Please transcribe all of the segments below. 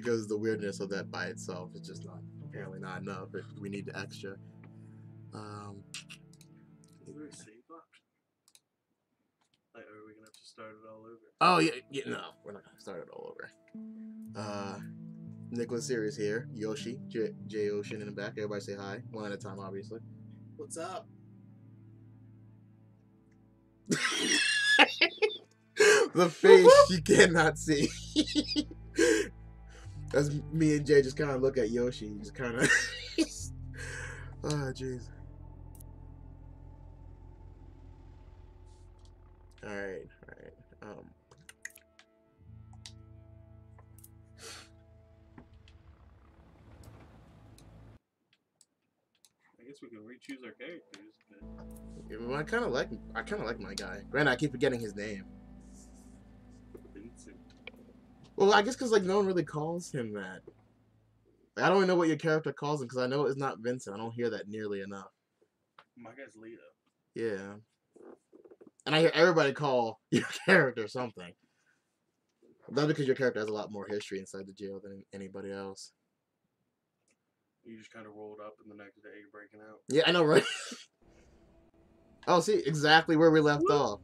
because the weirdness of that by itself is just not apparently not enough. It, we need the extra. Um, Is there a save block? Like, are we gonna have to start it all over? oh yeah, yeah, no, we're not gonna start it all over. Uh, Nicolas Serious here, Yoshi, J, Jay Ocean in the back. Everybody say hi, one at a time, obviously. What's up? the face you cannot see. As me and Jay just kind of look at Yoshi, just kind of. oh, jeez. All right, all right. Um. I guess we can re-choose our characters. But yeah, well, I kind of like I kind of like my guy. Granted, I keep forgetting his name. Vincent. Well, I guess because like no one really calls him that. Like, I don't even know what your character calls him because I know it's not Vincent. I don't hear that nearly enough. My guy's Leo. Yeah. And I hear everybody call your character something. That's because your character has a lot more history inside the jail than anybody else. You just kind of rolled up, and the next day you're breaking out. Yeah, I know, right? oh, see, exactly where we left Whoop. off.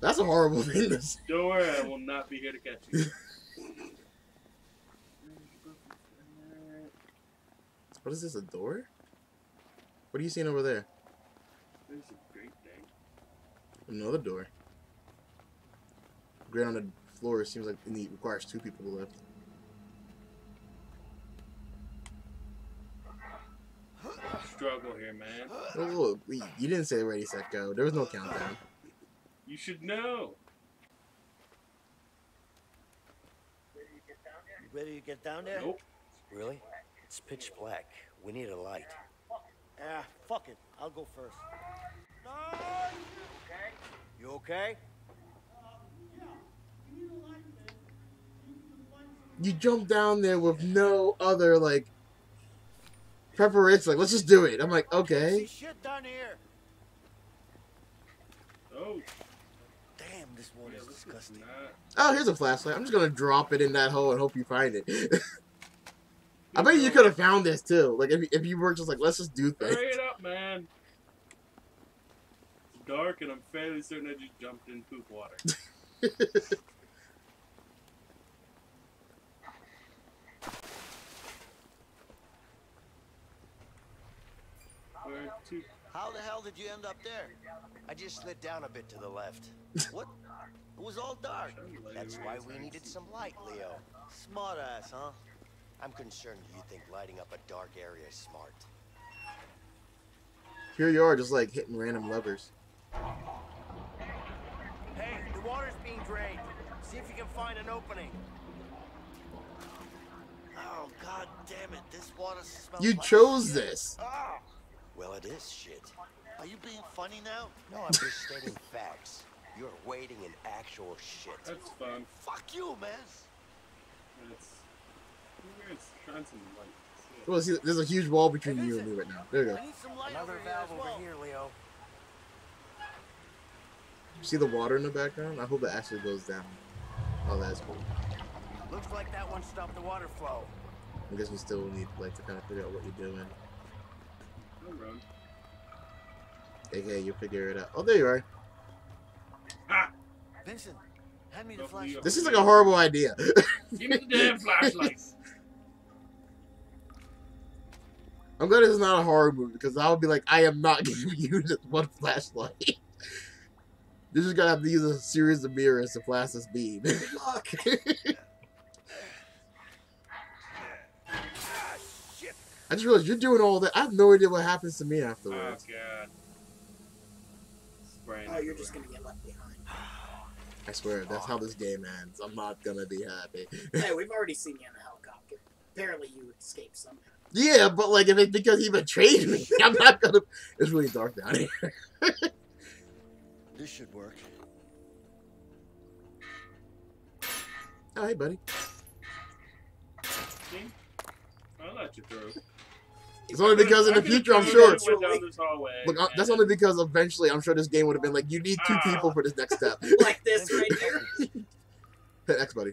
That's a horrible thing to say. Don't worry, I will not be here to catch you. What is this, a door? What are you seeing over there? There's a great thing. Another door. Grid on the floor seems like it requires two people to lift. Struggle here, man. Oh, look, you didn't say ready, set, go. There was no countdown. You should know. You ready to get down there? Nope. Really? It's pitch black. We need a light. Ah, fuck it. I'll go first. No. You okay? You jump down there with no other, like, preparation. Like, let's just do it. I'm like, See okay. shit down here. Oh, Damn, this yeah, is disgusting. Oh, here's a flashlight. I'm just gonna drop it in that hole and hope you find it. I bet you could have found this too. Like if if you were just like, let's just do things. Hurry it up, man. It's dark, and I'm fairly certain I just jumped in poop water. Where to? How the hell did you end up there? I just slid down a bit to the left. what? It was all dark. That's why we needed some light, Leo. Smart ass, huh? I'm concerned you think lighting up a dark area is smart. Here you are, just like hitting random levers. Hey, the water's being drained. See if you can find an opening. Oh, god damn it. This water smells You chose shit. this. Ah. Well, it is shit. Are you being funny now? No, I'm just stating facts. You're waiting in actual shit. That's fun. Fuck you, man. That's. We're in some light. Well, see, there's a huge wall between you and me right now. There you go. I need some light Another valve as well. over here, Leo. See the water in the background? I hope it actually goes down. Oh, that's cool. Looks like that one stopped the water flow. I guess we still need like to kind of figure out what you're doing. No run. Okay, you figure it out. Oh, there you are. Ha! Vincent, hand me the flashlight. This is like a horrible idea. Give me the damn flashlight. I'm glad this is not a horror movie because I would be like, I am not giving you this one flashlight. You're just gonna have to use a series of mirrors to flash this beam. Fuck. Ah, shit! I just realized you're doing all that. I have no idea what happens to me afterwards. oh afterwards. god. Spraying Oh, you're just gonna get left behind. I swear, that's how this game ends. I'm not gonna be happy. hey, we've already seen you in a helicopter. Apparently, you escaped somehow. yeah, but like if it's because he betrayed me, I'm not gonna. It's really dark down here. This should work. Oh, hey, buddy. See? I'll let you through. It's only because in the future, I'm sure. down this hallway Look, uh, that's only because eventually I'm sure this game would have been like, you need two Ah. people for this next step. like this right here. Hit X, buddy.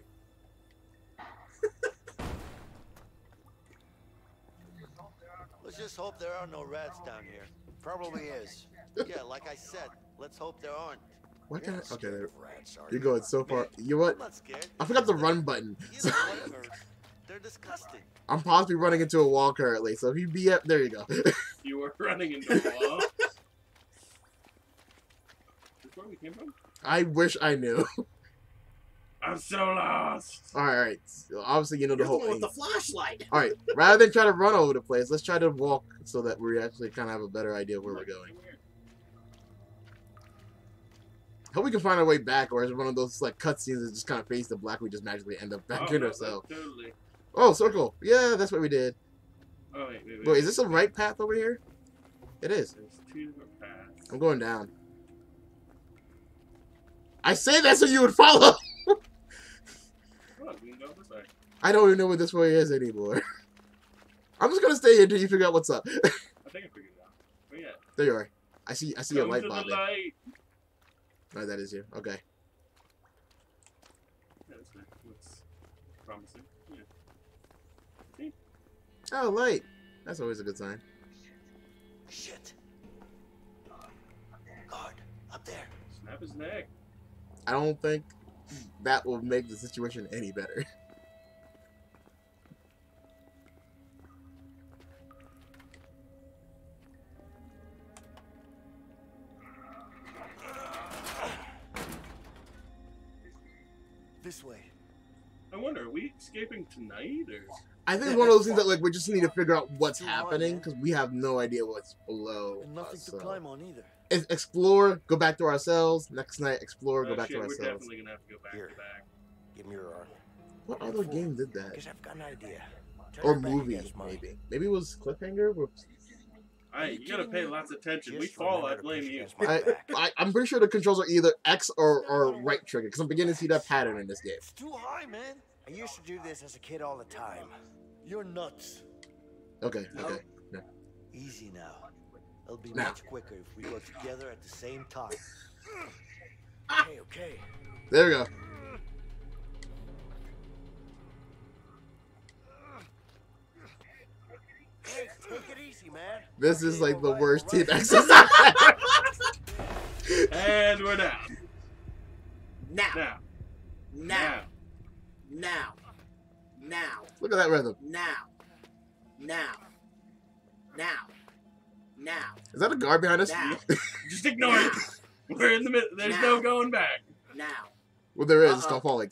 Let's just hope there are no rats down here. Probably is. Yeah, like I said, let's hope there aren't. Why You're can't not I? Okay, there. rats, are You're going so far. You know what? I forgot the run button. You know, whatever. They're disgusting. I'm possibly running into a wall currently, so if you be up, there you go. You were running into a wall. That's where we came from? I wish I knew. I'm so lost. all right, all right. So obviously, you know the You're the whole one with the flashlight. All right, rather than try to run all over the place, let's try to walk so that we actually kind of have a better idea of where we're going. Hope we can find our way back, or is it one of those like cutscenes that just kind of fades to black? We just magically end up back oh, in no, ourselves. Totally. Oh, circle. Yeah, that's what we did. Oh wait, wait, wait. Wait, is this the right path over here? It is. There's two different paths. I'm going down. I say that so you would follow. Come we can go this way. I don't even know where this way is anymore. I'm just gonna stay here until you figure out what's up. I think I figured it out. Where you at? there you are. I see. I see a light bobbing. light. Oh, that is you. Okay. Yeah, this way. Looks promising. Yeah. Oh, light. That's always a good sign. Shit. Guard, up there. Snap his neck. I don't think that will make the situation any better. tonight or? I think it's one of those things that like we just need to figure out what's happening because we have no idea what's below. And nothing us, to so. climb on either. Ex- Explore, go back to ourselves. Next night, explore, go Oh, back shit, to we're definitely gonna have to go back Here. to back. Give me your arm. What other game did that? Because I've got an idea. Turn Or your movie, maybe. Maybe it was Cliffhanger. Where Alright, you gotta pay lots of attention. we fall, I blame you. I. I, I'm pretty sure the controls are either X or, or right trigger because I'm beginning to see that pattern in this game. It's too high, man. I used to do this as a kid all the time. You're nuts. Okay, No. okay. Easy now. It'll be Now. much quicker if we go together at the same time. okay, okay. There we go. Hey, take it easy, man. This is like the worst team exercise. And we're down. Now, Now. now, now, now, Now. Look at that rhythm. now, now, now, now, Is that a guard behind us? now, Just ignore it. We're in the middle. There's no going back. now. Well, there is. It's Uh-oh. called falling.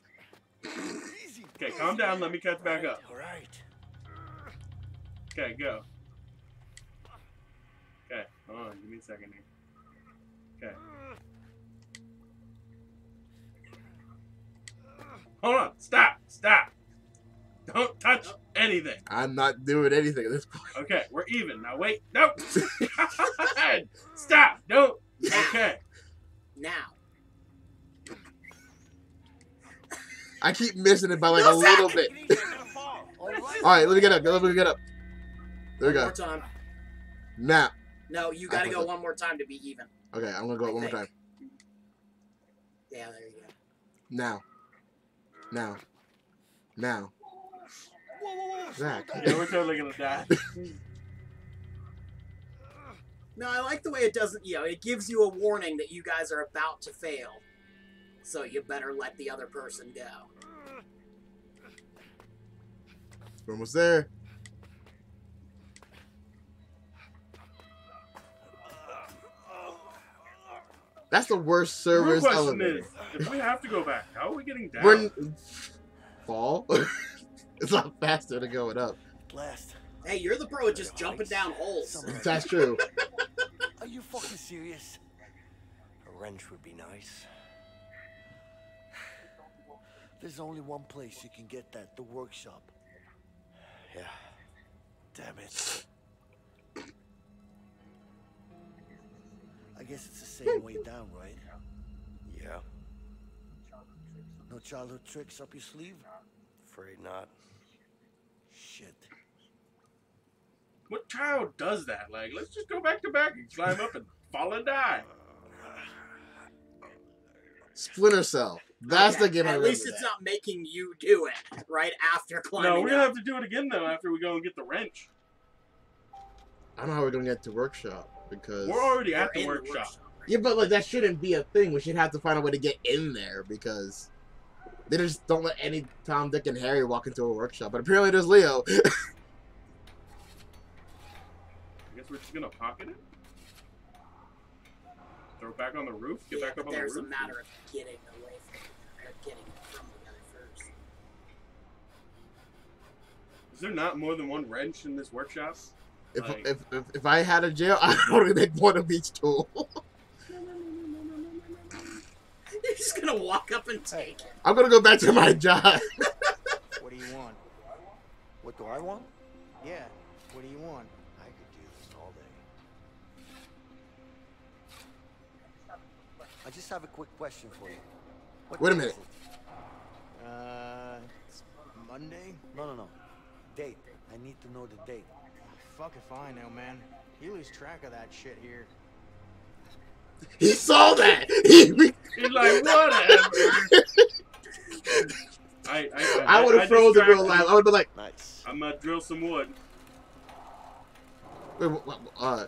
Okay, calm down. Let me catch back up. All right. Okay, go. Okay, hold on. Give me a second here. Okay. Hold on. Stop. Stop. Don't touch anything. I'm not doing anything at this point. Okay, we're even. Now wait. Nope. Stop. Don't. Okay. Now. I keep missing it by like No, a little bit. Take it easy, I'm gonna fall. All right. All right, let me get up. Let me get up. There we One go. more time. Now. No, you gotta go the- one more time to be even. Okay, I'm gonna go I one more time. Yeah, there you go. Now. Now. Now. Whoa, whoa, whoa. Zach. Yeah, we're totally gonna die. No, I like the way it doesn't. You know, it gives you a warning that you guys are about to fail, so you better let the other person go. We're almost there. That's the worst Real service question elevator. is, if we have to go back, how are we getting down? We're n- fall. it's not faster to go it up. Last. Hey, you're the pro at just jumping down holes. That's true. Are you fucking serious? A wrench would be nice. There's only one place you can get that, the workshop. Yeah. Damn it. Guess it's the same way down, right? Yeah. No childhood tricks up your sleeve? Afraid not. Shit. What child does that? Like, let's just go back to back and climb up and fall and die. Splinter Cell. That's Okay, the game I At remember. least it's that. not making you do it right after climbing. No, we're gonna up. have to do it again though after we go and get the wrench. I don't know how we're gonna get to workshop because We're already We're at the in workshop. yeah, but like that shouldn't be a thing. We should have to find a way to get in there because they just don't let any Tom, Dick, and Harry walk into a workshop. But apparently, there's Leo. I guess we're just gonna pocket it. Throw it back on the roof. Get Yeah, back up on the roof. there's roof. a matter of getting away from or getting from the guy first. Is there not more than one wrench in this workshop? If, Like- if, if if I had a jail, I would only make one of each tool. You're just gonna walk up and take it. I'm gonna go back to my job. What do you want? What do I want? Yeah, what do you want? I could do this all day. I just have a quick question for you. What Wait a minute. Uh, it's Monday? No, no, no. Date. I need to know the date. Fuck if I know, man. You lose track of that shit here. he saw that. He, He's like, whatever. I, I, I would have frozen real loud. I would have been like, Nice. I'm gonna drill some wood. wait, what, what, uh,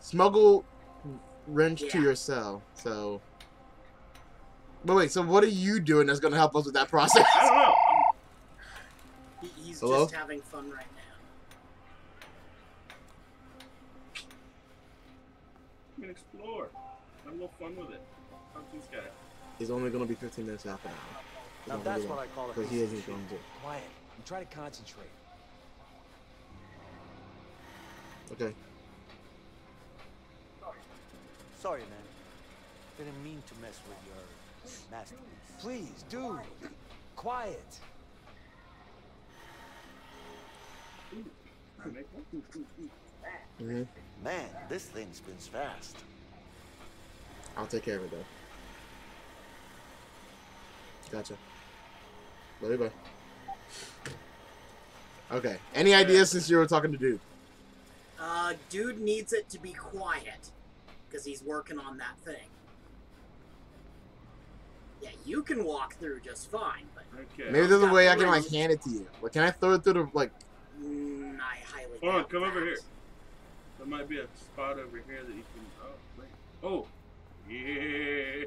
smuggle wrench to Yeah. your cell. So, but wait, so what are you doing that's gonna help us with that process? I don't know. He, he's Hello? just having fun right now. I'm explore. Have a little fun with it. Fuck this guy. He's only gonna be 15 minutes after now. Now that's what I call a Because he isn't going to. Quiet. I'm trying to concentrate. Okay. Sorry, man. Didn't mean to mess with your masterpiece. Please, dude. Quiet. Can I make one? hmm Man, this thing spins fast. I'll take care of it though. Gotcha. Bye bye. Okay. Any ideas since you were talking to dude? Uh, dude needs it to be quiet because he's working on that thing. Yeah, you can walk through just fine, but Okay. Maybe there's a way I can like hand it to you. Like, can I throw it through the like? mm, I highly Hold on, doubt come over here. There might be a spot over here that you can. Oh, wait. Oh. Yeah.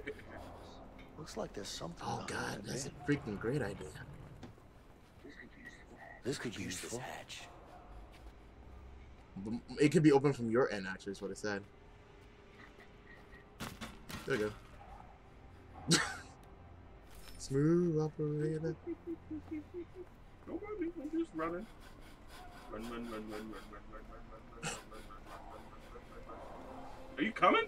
Looks like there's something. Oh god, it, that's a eh? freaking great idea. This could Use use this this. hatch. It could be open from your end. Actually, is what it said. There we go. Smooth operator. Don't mind me. I'm just running. Run, run, run, run, run, run, run, run, run, run, run, run, run, run, run, run. Are you coming?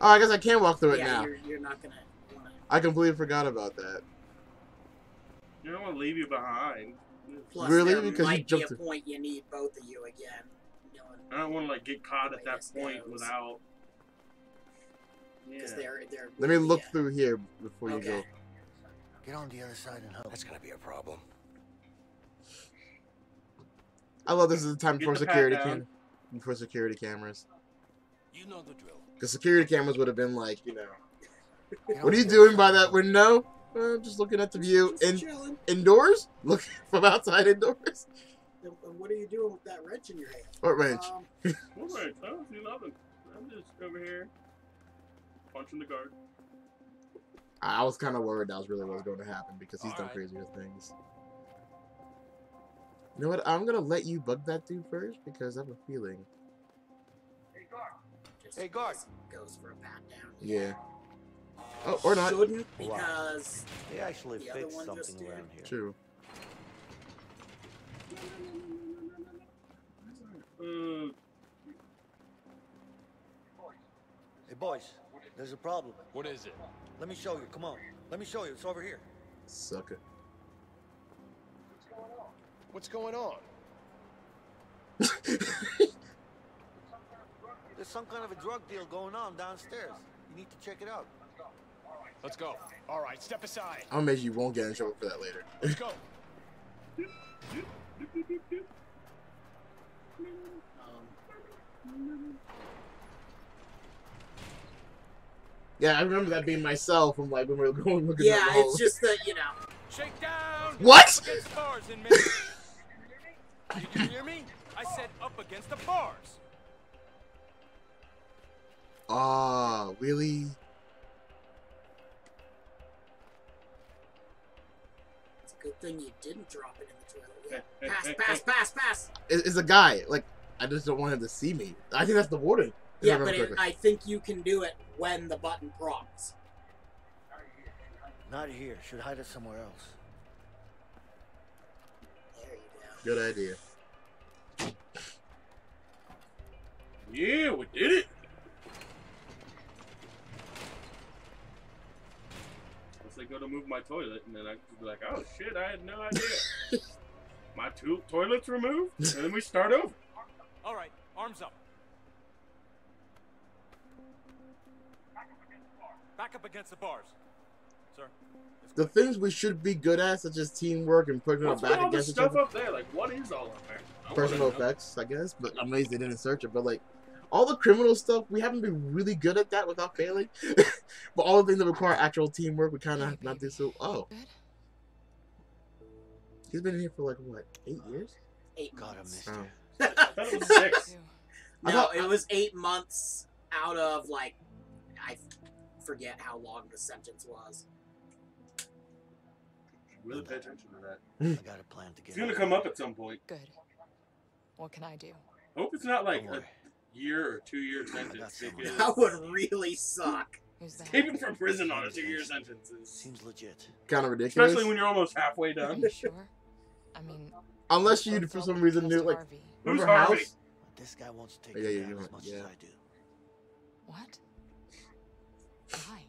Oh, I guess I can walk through it yeah, now. You're, you're not gonna. Wanna... I completely forgot about that. I don't want to leave you behind. Plus, Really? there Because you might be a jumped in- point you need both of you again. No one, I don't want to like get caught at that point news. without. Yeah. because they're they're. Let me look yeah. through here before you go. Get on the other side and help. That's gonna be a problem. I love this is the time Get before security down. cam before security cameras. You know the drill. Because security cameras would have been like, you know, what are you doing by that window? Uh, just looking at the view. Just In chilling. indoors? Look from outside indoors. And- and What are you doing with that wrench in your hand? What wrench? Um, wrench? I don't see nothing. I'm just over here punching the guard. I I was kind of worried that was really what was going to happen because he's done Alright. crazier things. You know what? I'm gonna let you bug that dude first because I have a feeling. Just Hey, guard. Goes for a pat down. Yeah. Oh, or not. Shouldn't Wow. They actually The fixed something around here. True. Uh, Hey, boys, there's a problem. What is it? Let me show you. Come on. Let me show you. It's over here. Suck Sucker. What's going on? There's some kind of a drug deal going on downstairs. You need to check it out. Let's go. All right, step aside. I'll make you won't get in trouble for that later. Let's go. Um, Yeah, I remember that being myself from like when we were going looking yeah, at Yeah, it's just that you know. Shake down. What? Up against bars in. Did you hear me? I said up against the bars. Ah, really? It's a good thing you didn't drop it in the toilet. Yeah. hey, Pass, hey, pass, pass, pass. Is is a guy like I just don't want him to see me. I think that's the warden. Yeah, but it. I think you can do it when the button prompts. Not here. Should hide it somewhere else. There you go. Good idea. Yeah, we did it. I go to move my toilet, and then I could be like, oh shit, I had no idea. my two toilet's removed, and then we start over. All right, arms up. Back up against the bars. Sir. let's The go. things we should be good at, such as teamwork and putting our What's with back all the against each stuff other, up there? Like, what is all up there? I personal effects, I guess. But I'm amazed they didn't search it. But like all the criminal stuff, we haven't been really good at that without failing. but all the things that require actual teamwork, we kind of not do so. Oh, he's been here for like what eight years? Eight God, I missed Oh. you. I thought it was six. I No, thought- it was eight months out of like I forget how long the sentence was. Really pay attention to that. I hmm. got a plan to get It's gonna come up at some point. Good. What can I do? Hope it's not like a worry. Year or two year sentence because That would really suck. Who's that? escaping from prison on a two year sentence is Seems legit. Kind of ridiculous. especially when you're almost halfway Are done. you sure? I mean, Unless you, both for of some reason, trust knew like Harvey. Who's remember Harvey? House. But this guy wants to take Yeah, me yeah, down you're as right, much yeah. as I do. What? Why?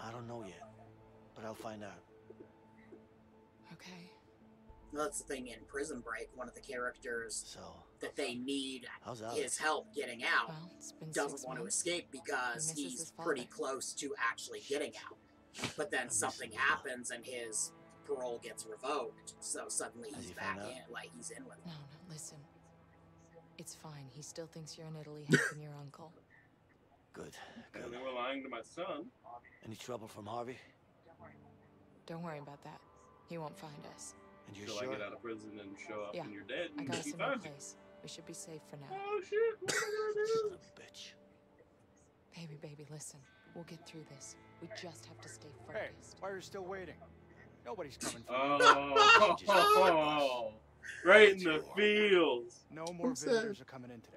I don't know yet, but I'll find out. Okay. That's the thing in Prison Break. One of the characters So, that they need how's Alex? his help getting out Well, doesn't six want to escape because He he's pretty close to actually getting out. But then something him as well. happens and his parole gets revoked. So suddenly he's he back in, like he's in with No, them. no, listen. It's fine. He still thinks you're in Italy helping your uncle. Good. And Good. they were lying to my son. Any trouble from Harvey? Don't worry about that. He won't find us. And you're Till sure? I get out of prison and show up Yeah, and you're dead I and got us he a new finds place. We should be safe for now. Oh shit, what am I gonna do? of bitch. Baby, baby, listen. We'll get through this. We just have to stay focused. Hey, focused. why are you still waiting? Nobody's coming for you. Oh, right in the Sure. feels. No more I'm sad. visitors are coming in today.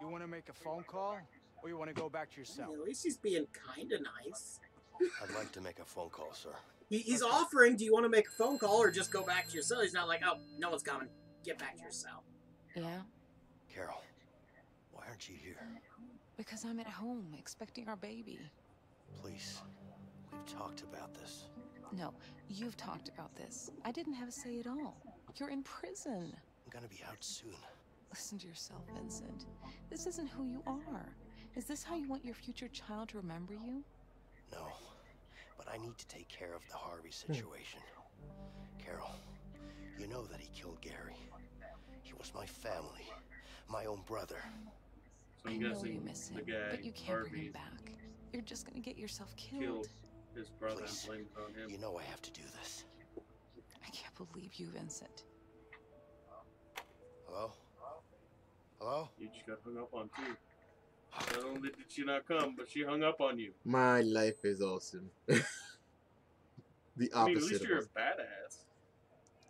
You want to make a phone call, or you want to go back to your cell? At least he's being kind of nice. I'd like to make a phone call, sir. He, he's offering, do you want to make a phone call or just go back to your cell? He's not like, oh, no one's coming. Get back to your cell. Yeah? Carol, why aren't you here? Because I'm at home expecting our baby. Please, we've talked about this. No, you've talked about this. I didn't have a say at all. You're in prison. I'm gonna be out soon. Listen to yourself, Vincent. This isn't who you are. Is this how you want your future child to remember you? No, but I need to take care of the Harvey hmm. situation. Carol, you know that he killed Gary. He was my family, my own brother. So I I'm know you miss him, but you can't bring him back. You're just gonna get yourself killed. killed his brother Please. and blamed on him. You know I have to do this. I can't believe you, Vincent. Hello? Hello? You just got hung up on too. Not only did she not come, but she hung up on you. My life is awesome. the I mean, at opposite least of you're a badass.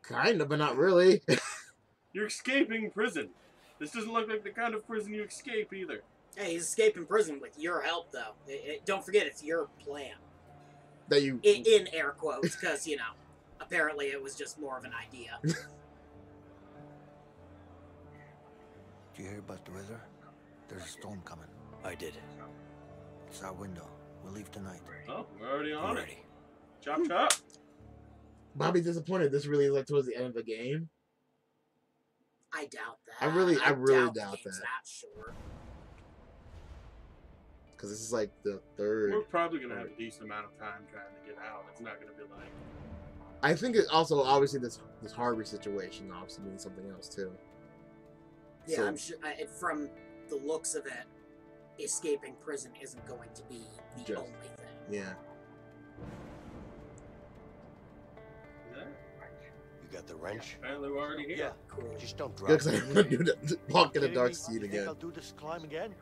Kind of, but not really. You're escaping prison. This doesn't look like the kind of prison you escape either. Hey, he's escaping prison with your help, though. It- it- don't forget, it's your plan. that you. In, in air quotes, because, you know, apparently it was just more of an idea. Did you hear about the river? There's a storm coming. I did. It's our window. We'll leave tonight. Oh, we're already on I'm it. ready. Chop chop. Bobby's disappointed. This really is like towards the end of the game. I doubt that. I really- I really the doubt game's that. that short. Because this is like the third. We're probably gonna have a decent amount of time trying to get out. It's not gonna be like I think it also obviously this this Harvey situation obviously means something else too. Yeah, So- I'm sure. I, from the looks of it, escaping prison isn't going to be the Just- only thing. Yeah. You got the wrench? Apparently we're already here. Yeah. Cool. Just don't drop Good because I it. don't do that. Walk in a dark me? seat again. I'll do this climb again?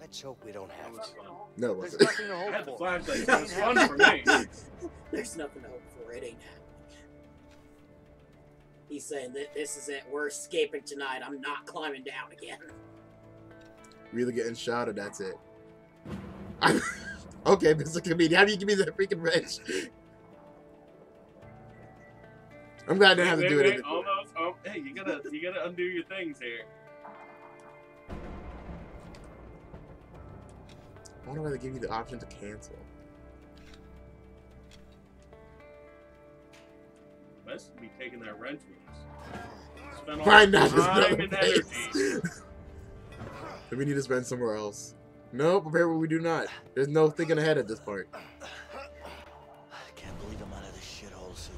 Let's hope we don't have to. fun. No, it There's wasn't. nothing to I had the hope for. flashlight. so It was fun for me. There's nothing to hope for. It ain't happening. He's saying that this is it. We're escaping tonight. I'm not climbing down again. We're getting shot or that's it. I'm, okay, Mr. Comedian, how do you give me that freaking wrench? I'm glad I didn't have to do it. wait, Almost. Oh, hey, you gotta, you gotta undo your things here. I wonder why they give you the option to cancel. Best be taking that wrench with us. Spend all the time and energy. If we need to spend somewhere else. Nope, apparently we do not. There's no thinking ahead at this part. I can't believe I'm out of this shithole soon.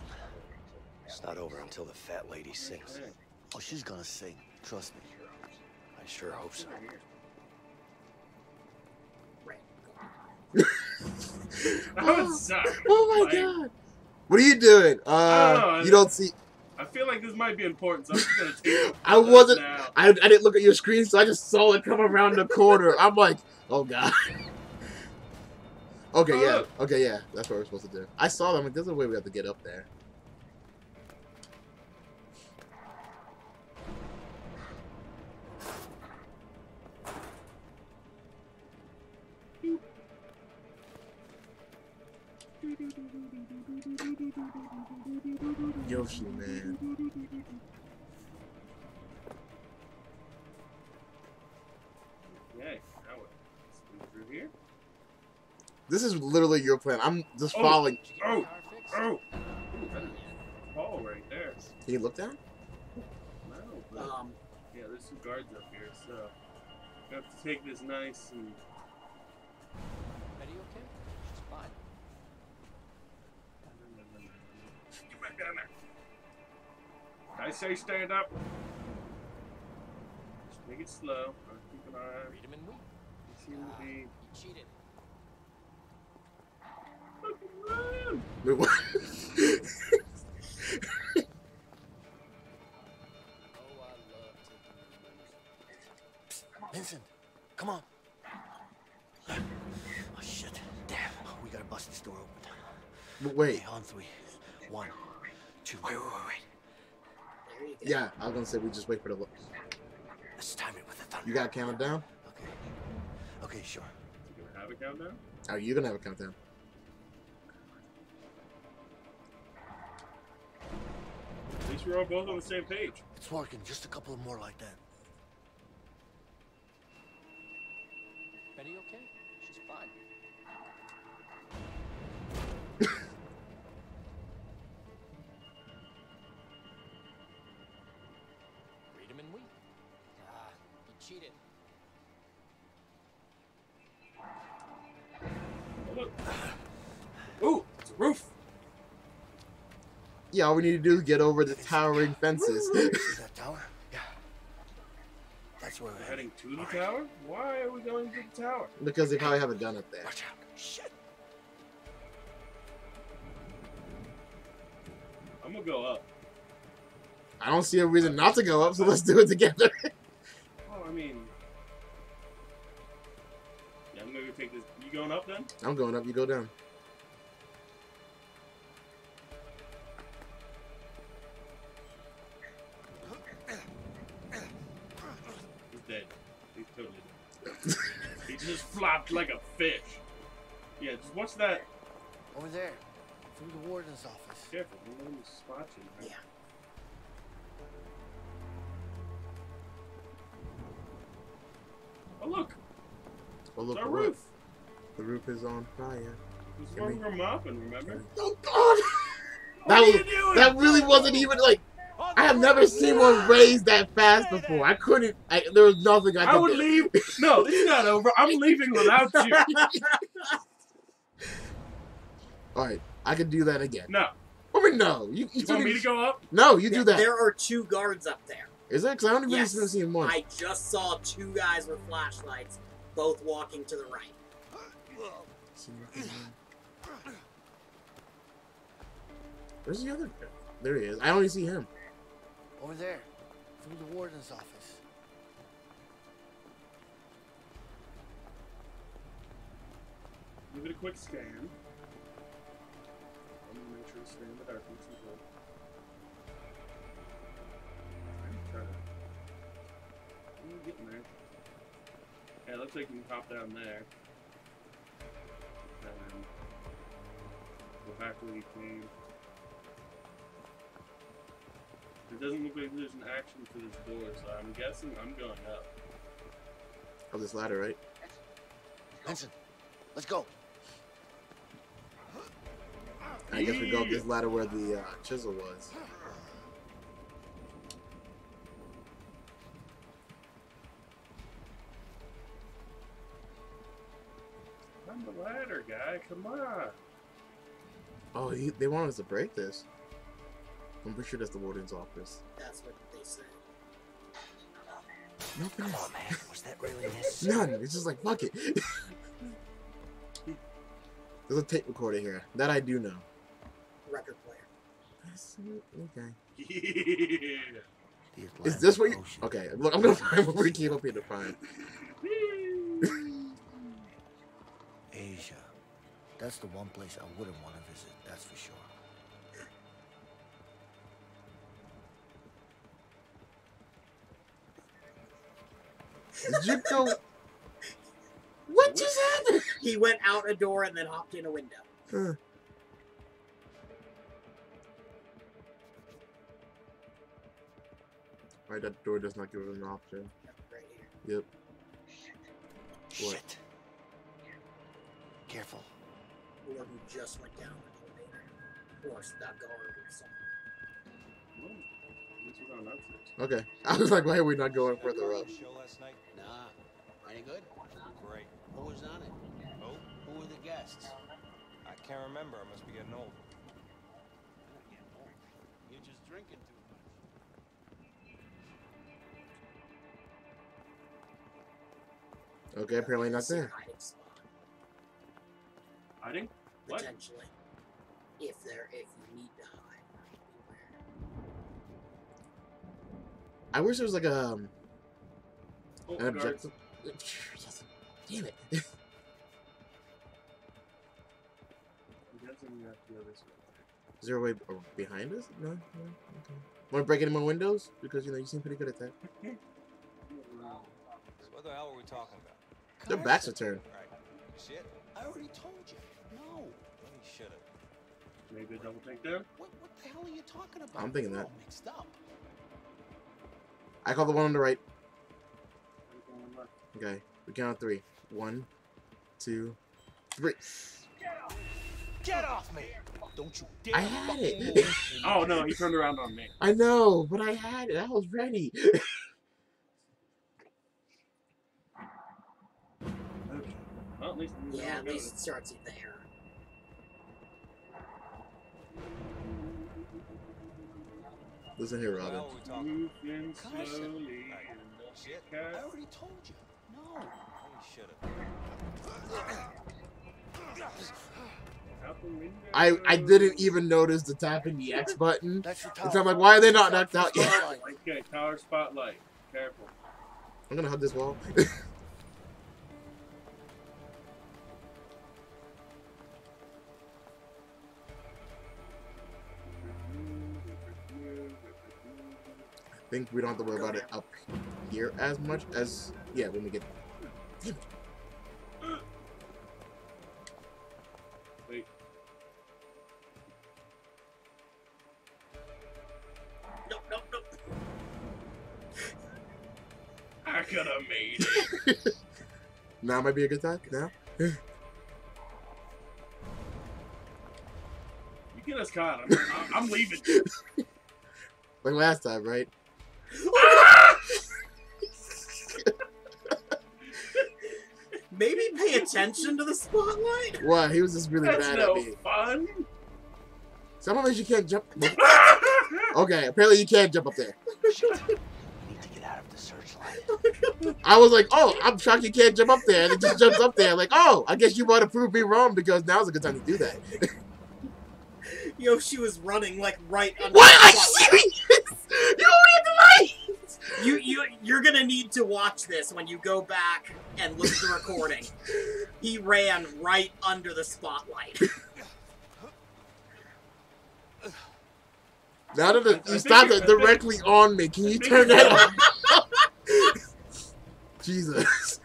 It's not over until the fat lady sings. Oh, she's gonna sing. Trust me. I sure hope so. Right. That would suck. Oh my Like, god. What are you doing? Uh, don't know, you don't see. I feel like this might be important, so I'm just gonna take it. I wasn't- Now. I, I didn't look at your screen, so I just saw it come around the corner. I'm like, oh god. Okay, yeah. Uh, okay, yeah. That's what we're supposed to do. I saw them. Like, there's a way we have to get up there. Yoshi, man. Okay, now what? Squeeze through here. This is literally your plan. I'm just Oh. following. Oh, oh. Ooh, that is a ball right there. Can you look down? No, but Um, yeah, there's some guards up here, so we have to take this nice and. Betty okay? She's fine. Get back down there. I say stand up. Just make it slow. I'll keep an eye. Freedom and we. You seem to be. Ah, he cheated. Fucking run! Wait, what? Oh, I love taking your Vincent, come on. Oh shit. Damn. We gotta bust this door open. But wait. Okay, on three. One, two. Wait, wait, wait, wait. there you go. Yeah, I was gonna say we just wait for the. Look. Let's time it with the thunder. You got a count it down. Okay. Okay, sure. You gonna have a countdown? Are you gonna have a countdown? At least we're all both on the same page. It's working. Just a couple more like that. Betty okay? She's fine. Yeah, all we need to do is get over the towering fences. See that tower? Yeah. That's where we're We're heading. heading to the All right. tower? Why are we going to the tower? because they probably have a gun up there. Watch out. Shit. I'm gonna go up. I don't see a reason not to go up, so let's do it together. Oh, I mean. Yeah, I'm gonna go take this. You going up then? I'm going up, you go down. Just like a fish. Yeah, just watch that. Over there. Through the warden's office. Careful, don't let him spot you. Right? Yeah. Oh look, Oh, it's look, our what? roof. The roof is on fire. This is Can where we- we were mopping, remember? Oh, God! That was, that really wasn't even like. I have never seen one raised that fast before. I couldn't. I, there was nothing I could I would do. leave. No, this is not over. I'm leaving without you. All right, I could do that again. No, I mean, no. You, you, You took want me to go up? No, you do that. There are two guards up there. Is that? Because I only really Yes. yes. seen one. I just saw two guys with flashlights, both walking to the right. Where's the other guy? There he is. I only see him. Over there, through the warden's office. Give it a quick scan. I'm gonna make sure to in the darkness as well. I'm trying to. I'm getting there. Yeah, looks like you can hop down there. And go back where you came. It doesn't look like there's an action for this door, so I'm guessing I'm going up. Oh, this ladder, right? Vincent, let's go. I guess we go up this ladder where the uh, chisel was. I'm the ladder guy, come on. Oh, he, they want us to break this. I'm pretty sure that's the warden's office. That's what they said. Nothing Come on, man. Was that really necessary? None. It's just like fuck it. There's a tape recorder here. That I do know. Record player. Okay. Yeah. Is this what you? Ocean. Okay. Look, I'm gonna find what we came up here to find. Asia. That's the one place I wouldn't want to visit, that's for sure. Did you go? What just happened? He went out a door and then hopped in a window. Huh. Right, that door does not give us an option. Right here. Yep. What? Shit. Careful. Or who just went down the elevator. Or that guard or something. Okay. I was like, why are we not going further up? Show last night? Nah. Any good? Great. Who was on it? Who? Who were the guests? I can't remember. I must be getting old. You're just drinking too much. Okay, apparently not there. Hiding spot. Hiding? What? Potentially. If there, if I wish there was like a um, Oh, an guards. objective. Damn it. I'm guessing you have to go this way. Is there a way behind us? No. no? Okay. Want to break any more windows? Because you know you seem pretty good at that. So what the hell are we talking about? Their backs are turned. Right. Shit. I already told you. No. Well, you should have. Maybe a double takedown? What, what the hell are you talking about? I'm thinking that. all mixed up. I call the one on the right. Anything on left? Okay. We count on three. One, two, three. Get off me! Don't you dare I had it. Oh no, he turned around on me. I know, but I had it. I was ready. Okay. Well, at least Yeah, at least it starts in there. Listen here, Robin. hell were we talking Moving slowly. Right. and the Shit. I already told you. No. You should have. out the window. I I didn't even notice the tapping the X button. That's your And tower. so I'm like, why are they not knocked out yet? Okay, tower spotlight. Careful. I'm gonna hug this wall. think we don't have to worry about it up here as much as yeah when we get. Wait. No, no, no. I could have made it. Now might be a good time. Now. You get us caught. I'm, I'm- I'm leaving. Like last time, right? Attention to the spotlight. Why? He was just really That's mad no at me. fun. Some of us you can't jump. Okay, apparently you can't jump up there. Need to get out of the searchlight. I was like, oh, I'm shocked you can't jump up there. And it just jumps up there. Like, oh, I guess you want to prove me wrong because now's a good time to do that. Yoshi was running like right under What? the Are you spotlight. serious? You You you you're gonna need to watch this when you go back and look at the recording. he ran right under the spotlight. Now that I the, you think stopped it directly on me, can you turn that off? Jesus.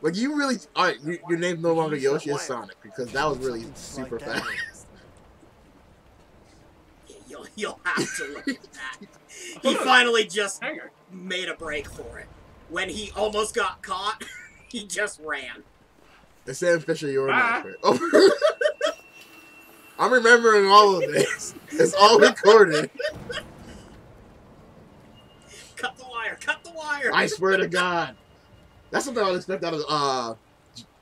Like you really, all right. You, your name's no longer Yoshi, it's Sonic because that was really super fast. You'll you'll have to look at that. He finally just made a break for it. When he almost got caught, he just ran. The Sam Fisher, you're an Oh. I'm remembering all of this. It's all recorded. Cut the wire, cut the wire. I swear to God. That's something I would expect out of uh,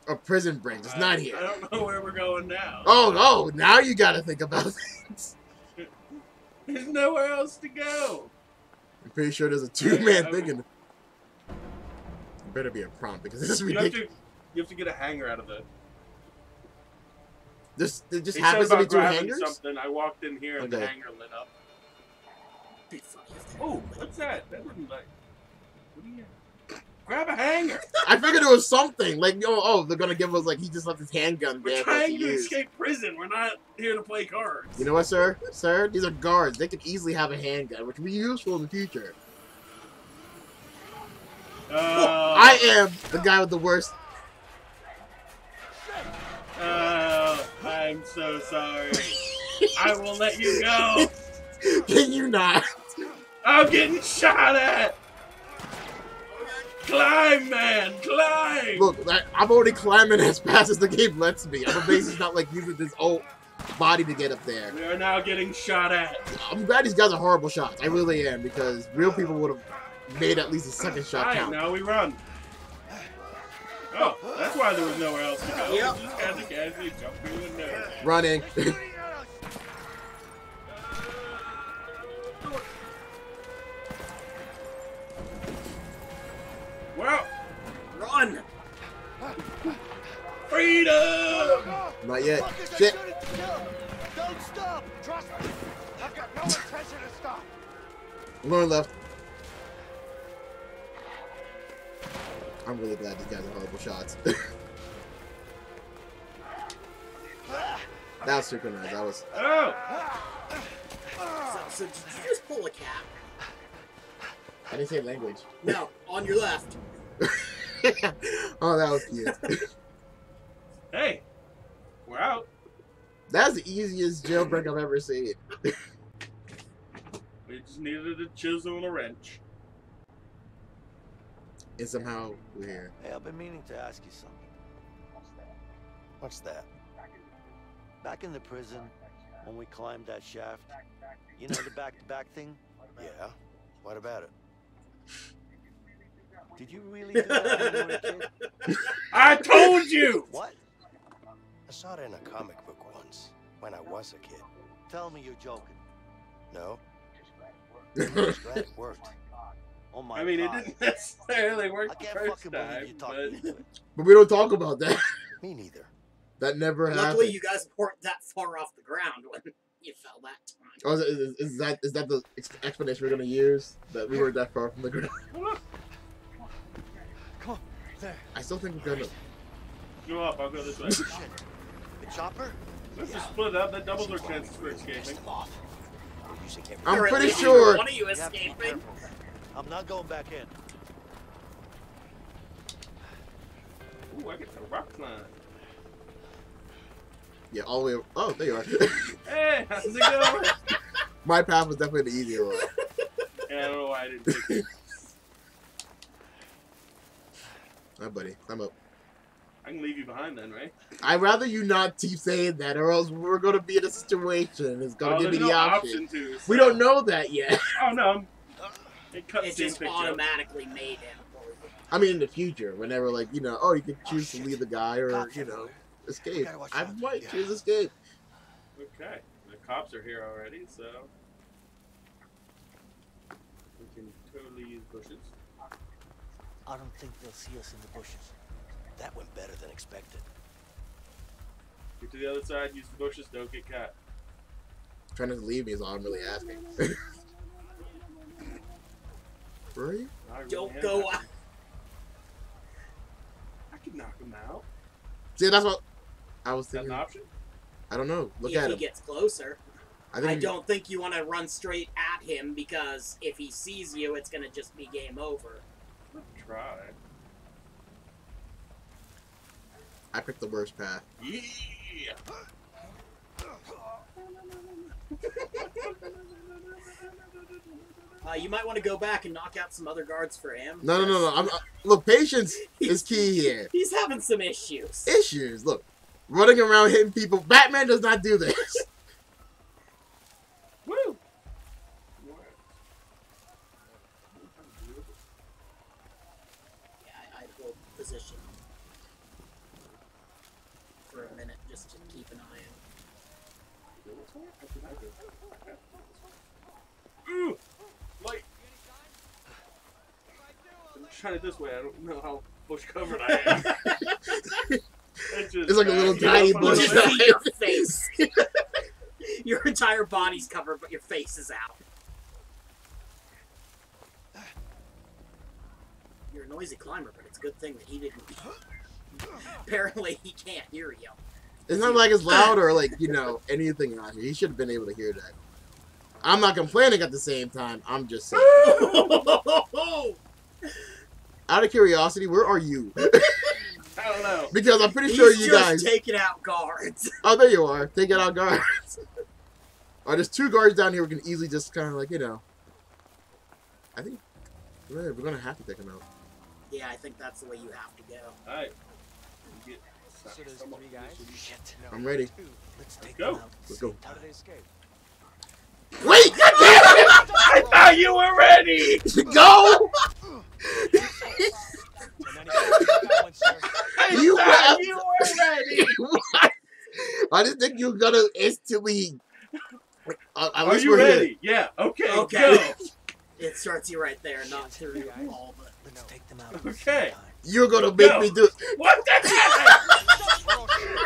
a prison break. It's not here. I don't know where we're going now. Oh, no. now you gotta think about things. There's nowhere else to go. I'm pretty sure there's a two-man I- thing in It better be a prompt because this is You have ridiculous. to, you have to get a hanger out of the. This it just happens to be two hangers. Something. I walked in here and the hanger lit up. Be funny if that- Oh, what's that? That didn't like. What do you? Grab a hanger. I figured it was something like oh oh they're gonna give us like he just left his handgun We're there. us trying to escape prison. We're not here to play cards. You know what, sir? Sir, these are guards. They could easily have a handgun, which would be useful in the future. Uh, I am the guy with the worst. Oh, I'm so sorry. I will let you go. Can you not? I'm getting shot at. Climb, man, climb. Look, I, I'm already climbing as fast as the game lets me. I'm basically not like using this old body to get up there. We are now getting shot at. I'm glad these guys are horrible shots. I really am because real people would have made at least a second shot Alright, count. now we run. Oh, that's why there was nowhere else to go. Yep. We just had to casually jump through the window. Running. Well, Run! freedom! not yet. Fuckers, Shit. Don't stop. Trust me. I've got no intention to stop. I'm left. I'm really glad these guys are horrible shots. that was super nice. That was. Oh, ah! So, so did you just pull a cap? I didn't say language. No, on your left. oh, that was cute. hey, we're out. That's the easiest jailbreak I've ever seen. We just needed a chisel and a wrench. And somehow we're here. Hey, I've been meaning to ask you something. What's that? Back in the prison, when we climbed that shaft, you know the back-to-back thing? Yeah. What about it? Did you really do that when you were a kid? I told you. What? I saw it in a comic book once when I was a kid. Tell me you're joking. No, just glad it worked. Oh my I mean, it didn't necessarily work I the can't first fucking time, you talked but me into it. But we don't talk about that. Me neither. That never Luckily, happened. Luckily, you guys weren't that far off the ground when you fell that time. Oh, is, is, is that is that the explanation we're gonna use? That we weren't that far from the ground? Come on. There. I still think we're gonna. go up. I'll go this way. Shit. The chopper? Let's just split up. That doubles our chances for escaping. off. We're using every I'm pretty sure. One of you You have to be escaping. I'm not going back in. Ooh, I get the rock climb. Yeah, all the way. Oh, there you are. Hey, how's it going? My path was definitely the easier one. yeah, I don't know why I didn't take it. Hi, buddy. I'm up. I can leave you behind then, right? I'd rather you not keep saying that, or else we're gonna be in a situation. It's gonna oh, give me the no option. option to. We don't know that yet. Oh no. It cuts It just picture. automatically made him. I mean, in the future, whenever like you know, oh, you can choose to leave the guy, or you know, escape. gotta watch I out. might Yeah. choose escape. Okay, the cops are here already, so we can totally use bushes. I don't think they'll see us in the bushes. That went better than expected. Get to the other side, use the bushes, don't get caught. Trying to leave me is all I'm really asking. Where are you? Really Don't go out. I could knock him out. See, that's what I was Is that an option? I don't know. Look if at he gets closer. I I, don't think you want to run straight at him because if he sees you, it's going to just be game over. Try. I picked the worst path. Yeah. Uh, you might want to go back and knock out some other guards for him. No, no, no, no. I'm, uh, look, patience is key here. He's having some issues. Issues. Look, running around hitting people. Batman does not do this. Woo! Yeah, I, I'd hold position for a minute just to keep an eye Ooh! Light! I'm trying it this way. I don't know how bush covered I am. It's just It's like a little tiny up bush. little Just bit. see your face. your entire body's covered, but your face is out. You're a noisy climber, but it's a good thing that he didn't. Apparently, he can't hear you. It's not like it's loud or like you know anything out here. He should have been able to hear that. I'm not complaining at the same time. I'm just saying. Out of curiosity, where are you? I don't know. because I'm pretty He's sure you just guys. taking out guards. Oh, there you are. taking out guards. oh, there's two guards down here. We can easily just kind of like you know. I think we're gonna have to take them out. Yeah, I think that's the way you have to go. Alright. Get So there's three guys? Shit. No, I'm ready. two. Let's take go. them out. Let's go. How time. did they escape? Wait! God damn I thought you were ready! it! Go! 1095, you got one. I You thought have- you were ready! what? I didn't think you were gonna instantly. Uh, at Are least you we're ready? Yeah, okay, Okay. go! It starts you right there, not through all the. Let's take them out. at the Okay. same time. here. You're gonna make Go. me do. What the heck?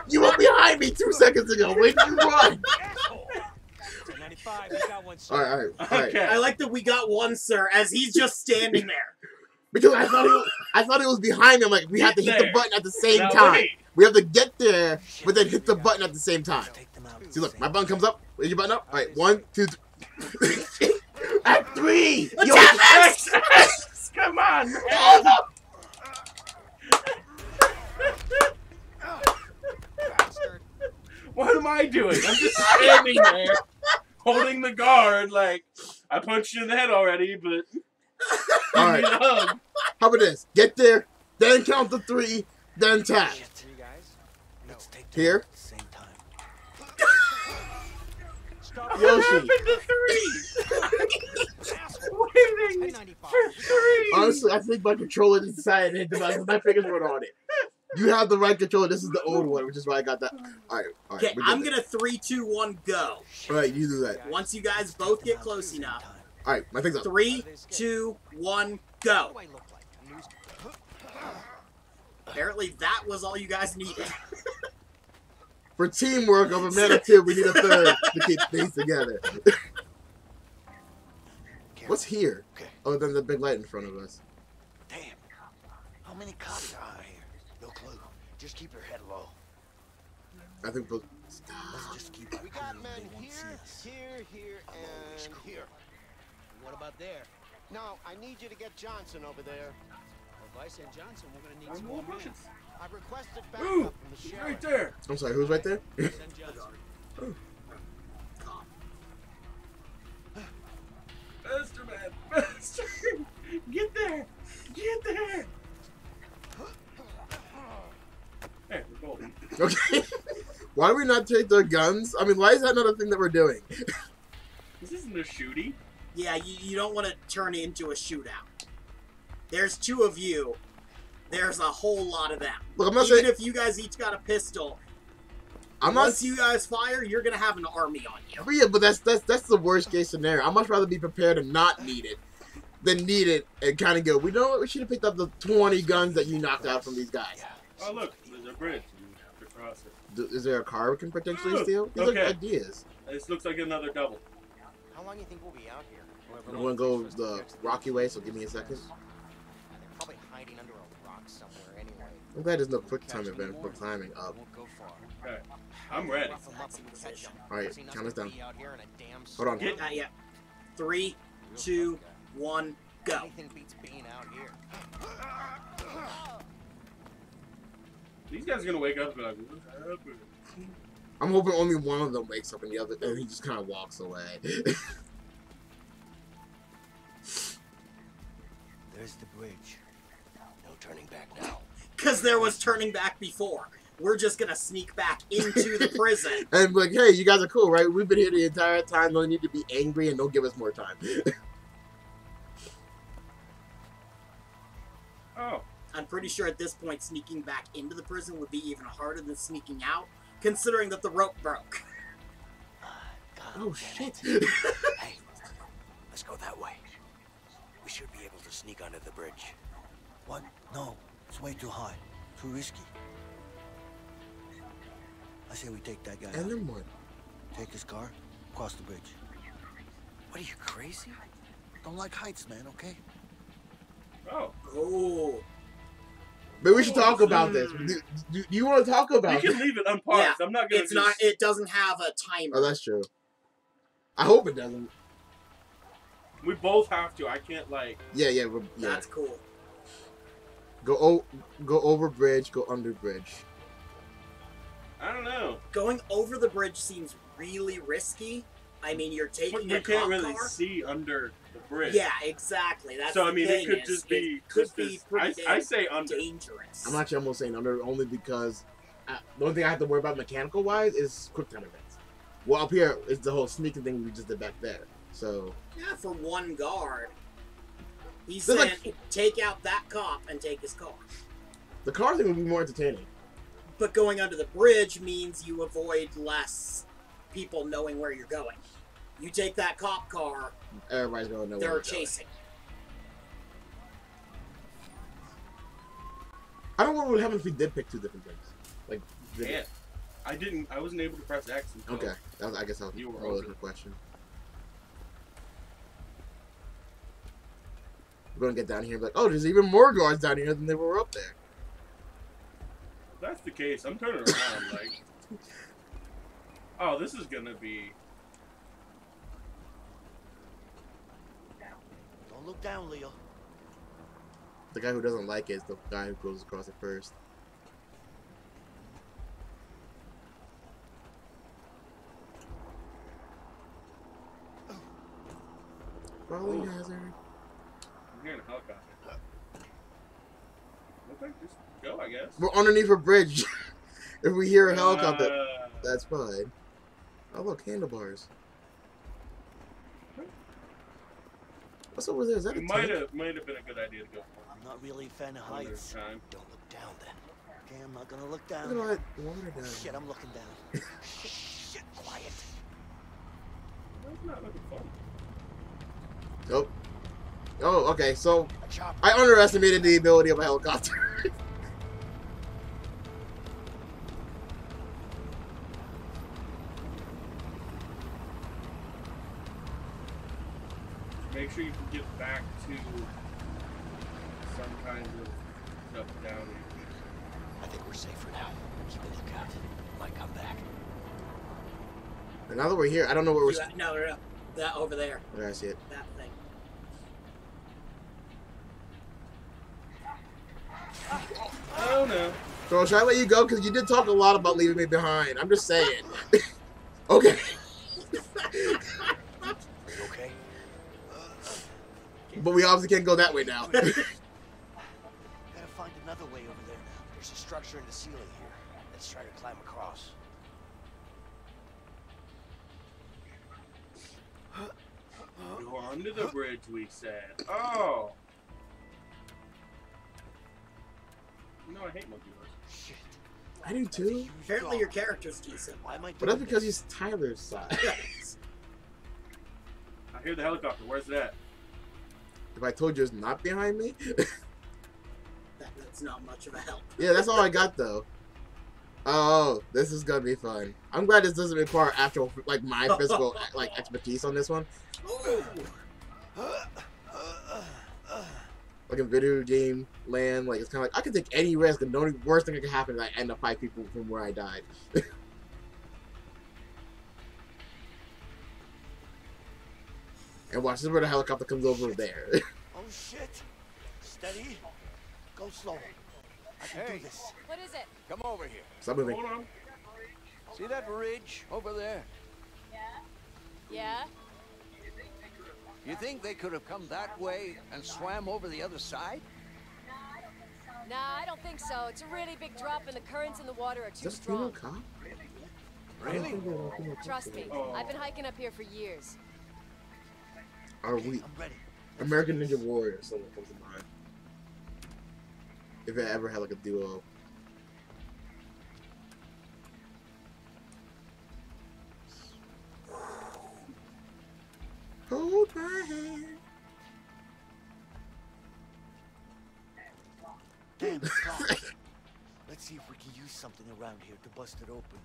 You were behind me two seconds ago. When you run? Asshole. 1095, you got one, sir. All right, all right, all right. Okay. I like that we got one, sir, as he's just standing there. Because I thought he, was, I thought it was behind him. Like we have to hit the button at the same Now time. wait. We have to get there, but then hit the button at the same time. Take them out. See, look, my button comes up. Is your button up? All right, one, two, three. at three. Yo, X, X, Come on, man. no. Bastard. What am I doing? I'm just standing there, holding the guard. Like I punched you in the head already, but All you right. need a hug. How about this? Get there, then count to three, then tap. Three guys? Let's take them Here. out at the same time. Stop. What Yoshi. happened to three? Asshole. Waiting 1095. for three. Honestly, I think my controller decided to hit the button. My fingers weren't on it. You have the right controller. This is the old one, which is why I got that. All right, all right. Okay, we're I'm gonna three, two, one, go. All right, you do that. Once you guys both get close enough, All right, my thing's up. three, two, one, go. do I look like? A news- Apparently, that was all you guys needed. For teamwork of a man of two, we need a third to keep things together. What's here? Okay. Other than the big light in front of us. Damn. How many cops are out here? No clue. Just keep your head low. I think we'll. Let's just keep We got cover. men They here, here, here, and here. What about there? Now, I need you to get Johnson over there. If I send Johnson, we're gonna need I'm some more more men. I've requested Ooh, backup from the he's sheriff. right there. I'm sorry, who's right there? Send Johnson. Faster, man. Faster. Get there. Get there. Hey, we're golden. Okay. why do we not take their guns? I mean, why is that not a thing that we're doing? This isn't a shooty. Yeah, you, you don't want to turn it into a shootout. There's two of you. There's a whole lot of them. Look, I'm not Even saying. if you guys each got a pistol, I'm not. Once you guys fire, you're gonna have an army on you. But yeah, but that's that's that's the worst case scenario. I'd much rather be prepared and not need it than need it and kind of go. We know what we should have picked up the 20 guns that you knocked out from these guys. Oh look, there's a bridge. You have to cross it. D- Is there a car we can potentially Ooh, steal? These okay. are ideas. This looks like another double. How long do you think we'll be out here? I'm gonna go the rocky way, so give me a second. They're probably hiding under a rock somewhere anyway. I'm glad there's no quick time event for climbing up. Won't go far. Okay, I'm ready. Rough 'em up and catch 'em. Alright, count us down. here in a damn Hold on. Get- Not yet. Three, two, one, go. Anything beats being out here. These guys are gonna wake up and be like, what happened? I'm hoping only one of them wakes up and the other, and he just kind of walks away. There's the bridge. No turning back now. Because there was turning back before. We're just gonna sneak back into the prison. and be like, hey, you guys are cool, right? We've been here the entire time. No need to be angry and don't give us more time. Oh, I'm pretty sure at this point, sneaking back into the prison would be even harder than sneaking out, considering that the rope broke. oh shit! Hey, let's go that way. We should be able to sneak under the bridge. What? No, it's way too high. Too risky. I say we take that guy and out. then what? Take his car, cross the bridge. What are you, crazy? Don't like heights, man, okay? oh. Oh. Maybe we should talk about this. Mm. Do, do, do you want to talk We about can it? leave it unpaused. Yeah, I'm not gonna It's just... not. It doesn't have a timer. Oh, that's true. I hope it doesn't. We both have to. I can't like. Yeah, yeah, we're, yeah. That's cool. Go o- go over bridge, go under bridge. I don't know. Going over the bridge seems really risky. I mean, you're taking we a can't really car. see under the bridge. Yeah, exactly. That's So I mean, thing it could is, just be. it could just be pretty I, I say under. dangerous. I'm actually almost saying under only because uh, the only thing I have to worry about mechanical wise is quick time events. Well, up here is the whole sneaking thing we just did back there. So Yeah, for one guard. He's There's saying like- take out that cop and take his car. the car thing would be more entertaining. But going under the bridge means you avoid less people knowing where you're going. You take that cop car, Everybody's gonna know. they're we're going. chasing. I don't know what would happen if we did pick two different things. Like, did- Yeah. I didn't. I wasn't able to press X okay, that was, I guess that was You were that was over. question. We're gonna get down here and be like, oh, there's even more guards down here than there were up there. If that's the case, I'm turning around. like. Oh, this is gonna be. Don't look down, Leo. The guy who doesn't like it is the guy who goes across it first. Falling Ooh. hazard. I'm hearing a helicopter. Okay, just go, I guess. We're underneath a bridge. if we hear a helicopter, Uh, that's fine. Oh look, handlebars. What's over there? Is that a it might tank? have might have been a good idea to go for I'm not really a fan of heights. Don't look down then. Okay, I'm not gonna look down. Look down. at all that water down Shit. I'm looking down. Shit, quiet. That's not looking fun. Oh. Oh, okay. So I underestimated the ability of a helicopter. Make sure you can get back to some kind of up down. I think we're safe for now. Keep a lookout. Might come back. and now that we're here, I don't know where we're. You, no, no, no. That over there. Okay, I see it. That thing. Oh no. So should I let you go? Because you did talk a lot about leaving me behind. I'm just saying. okay. But we obviously can't go that way now. Gotta find another way over there. There's a structure in the ceiling here. Let's try to climb across. Go under the bridge, we said. Oh. No, I hate monkey doors. Shit. I do too. Apparently your character's decent. Why am I But that's because this? he's Tyler's side. I hear the helicopter. Where's that? If I told you it's not behind me, That, that's not much of a help. yeah, that's all I got though. Oh, this is gonna be fun. I'm glad this doesn't require actual like my physical like expertise on this one. Like in video game land, like it's kind of like I can take any risk, and the only worst thing that can happen is I end up five people from where I died. and watch this is where the helicopter comes over there. Oh shit! Steady. Go slow. I can Hey. do this. What is it? Come over here. Stop moving. Hold on. See that ridge over there? Yeah? Yeah. You think they could have come that way and swam over the other side? Nah, I don't think so. It's a really big drop, and the currents in the water are too Just female strong. cop? Really? Trust me, I've been hiking up here for years. Are we I'm ready. American Ninja Warrior? Someone comes to mind. If it ever had like a duo. Hold my hand. Damn. Let's see if we can use something around here to bust it open.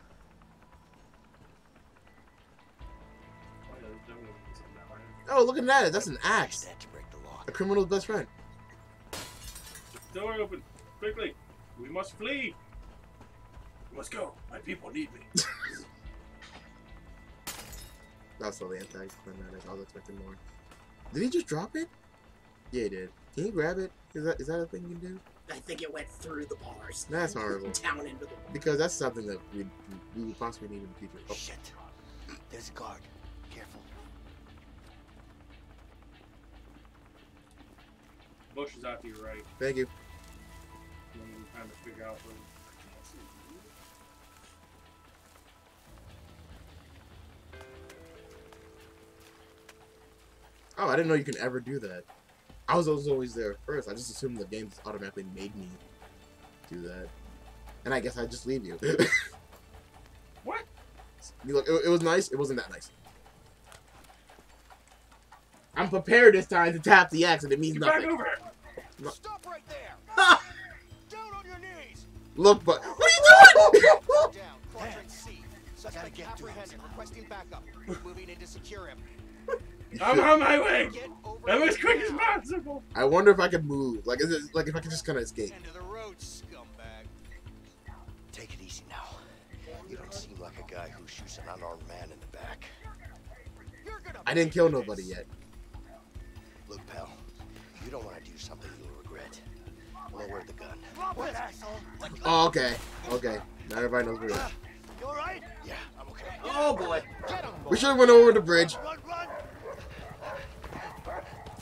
Oh, Oh, yeah, there's definitely something that way. Look at that! That's an axe. that to break the lock. A criminal's best friend. The door open. Quickly. We must flee. We must go. My people need me. That's all the anti-climatic. I was expecting more. Did he just drop it? Yeah, he did. Can you grab it? Is that is that a thing you can do? I think it went through the bars. That's horrible. Down into the Because that's something that we we would possibly need in the future. Oh, Shit. There's a guard. Bush is out to your right. thank you. And then we kind of figure out where. Oh, I didn't know you can ever do that. I was always always there first. I just assumed the game just automatically made me do that. And I guess I just leave you. What? you look, it, it was nice. It wasn't that nice. I'm prepared this time to tap the X, and it means Get nothing. Over here. No. Stop right there! Down on your knees! Look, but what are you doing? Down. Quadrant C. Suspect get to apprehended. Requesting backup. Moving in to secure him. I'm on my way. I'm as quick as possible. I wonder if I could move. Like, is it like if I could just kind of escape? End of the road, scumbag. Take it easy now. You don't seem like a guy who shoots an unarmed man in the back. I didn't kill nobody yet. Lower the gun. Drop it, asshole. Oh, okay, okay. Now everybody knows where it is. You alright? Yeah, I'm okay. Oh boy. Get him, We should have went over the bridge. Run, run.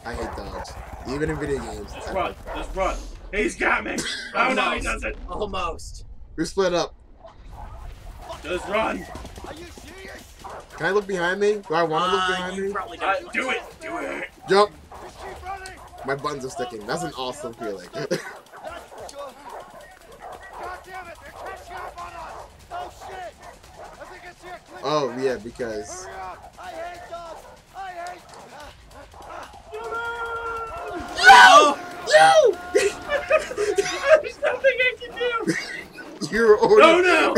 I hate dogs, even in video games. Just run. Just run. He's got me. Oh no, he doesn't. Almost. We're split up. Just run. Are you serious? Can I look behind me? Do I want to look behind you me? probably Uh, don't. do it. Do it. Jump! Just keep running. My buttons are sticking. That's an awesome feeling. That's good. God damn it, they're catching up on us. Oh shit. I think I see a clip. Oh yeah, because Hurry up. I hate dogs. I hate. no, no, There's nothing I can do. you're Oh no.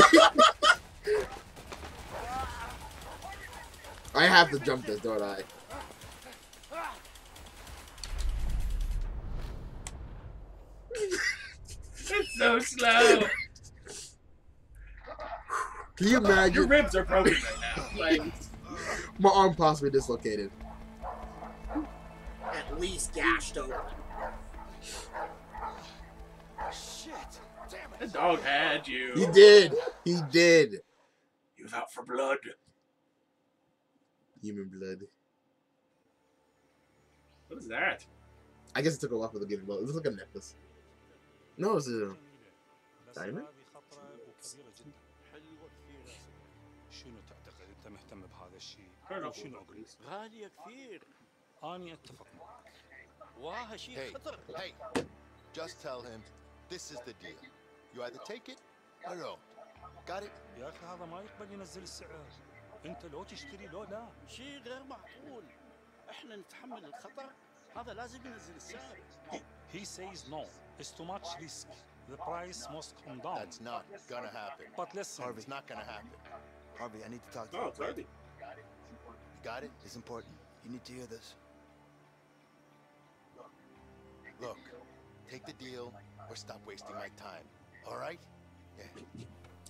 I have to jump this, don't I? It's so slow. Can you Your ribs are broken right now. Like, My arm possibly dislocated. At least gashed open. Shit. Damn it! the dog had you. He did. He did. He was out for blood. Human blood. What is that? I guess it took a while for the game. It looks like a necklace. No, it's a diamond. الشيء؟ Turn أو off شنو the اقول لك؟ please. غالية كثير اني اتفق معك واه شيء Hey, خطر hey, just tell him this is the deal. You either take it I don't. Got it? يا اخي هذا ما يقبل ينزل السعر انت لو تشتري لو لا شيء غير معقول احنا نتحمل الخطر هذا لازم ينزل السعر He says no. It's too much risk. The price must come down. That's not gonna happen. But listen, Harvey, it's not gonna happen. Harvey, I need to talk to Oh, you. it's Harvey. You got it? It's important. You need to hear this. Look, take the deal or stop wasting my time. All right? Yeah.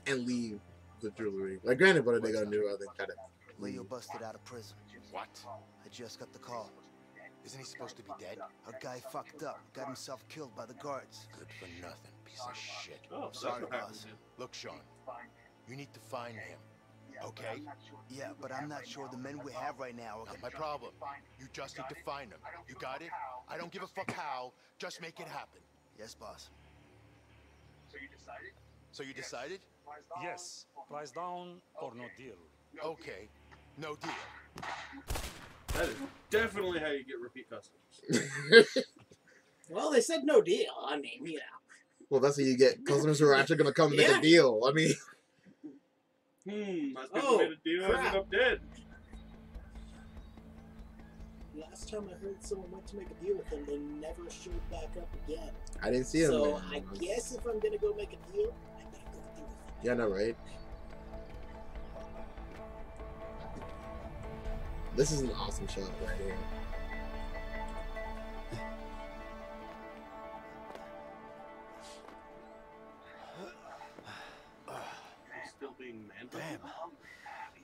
And leave the jewelry. Like, granted, what are they gonna do? Are they kind of Leo busted out of prison. What? I just got the call. Isn't he supposed to be dead? A guy fucked up, got himself killed by the guards. Good for nothing, piece of shit. Oh, I'm sorry, what happened boss. Look, Sean, you need to find him. Okay? Yeah, but I'm not sure the men we have right now are Not my problem. You just need to find them. You got it? I don't give a fuck how. Just make it happen. Yes, boss. So you decided? So you decided? Yes, price down or no deal. Okay, no deal. That is definitely how you get repeat customers. Well, they said no deal. I mean, you know. Well, that's how you get customers who are actually gonna come make Yeah. a deal. I mean, Hmm, my people Oh, made a deal, crap. ended up dead. Last time I heard someone went to make a deal with them, they never showed back up again. I didn't see him. So man. I guess if I'm gonna go make a deal, I better go do it. Yeah, I know, right? This is an awesome shot right here.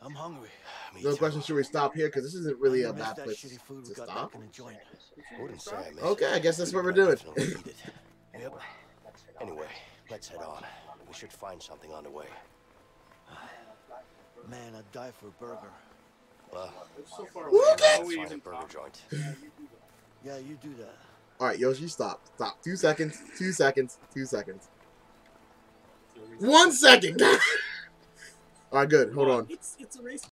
I'm hungry. No question, should we stop here? Because this isn't really a bad that place shitty food to stop. back in the joint. Wouldn't say Okay. I guess that's what we're doing. Definitely need it. Yep. Anyway, let's head on. We should find something on the way. Man, I'd die for a burger. Well, It's so far Who away. How gets- find a burger joint. Yeah, you do that. All right, Yoshi, stop. Stop. Two seconds. Two seconds. Two seconds. One second. All right, good. Hold on. It's it's a race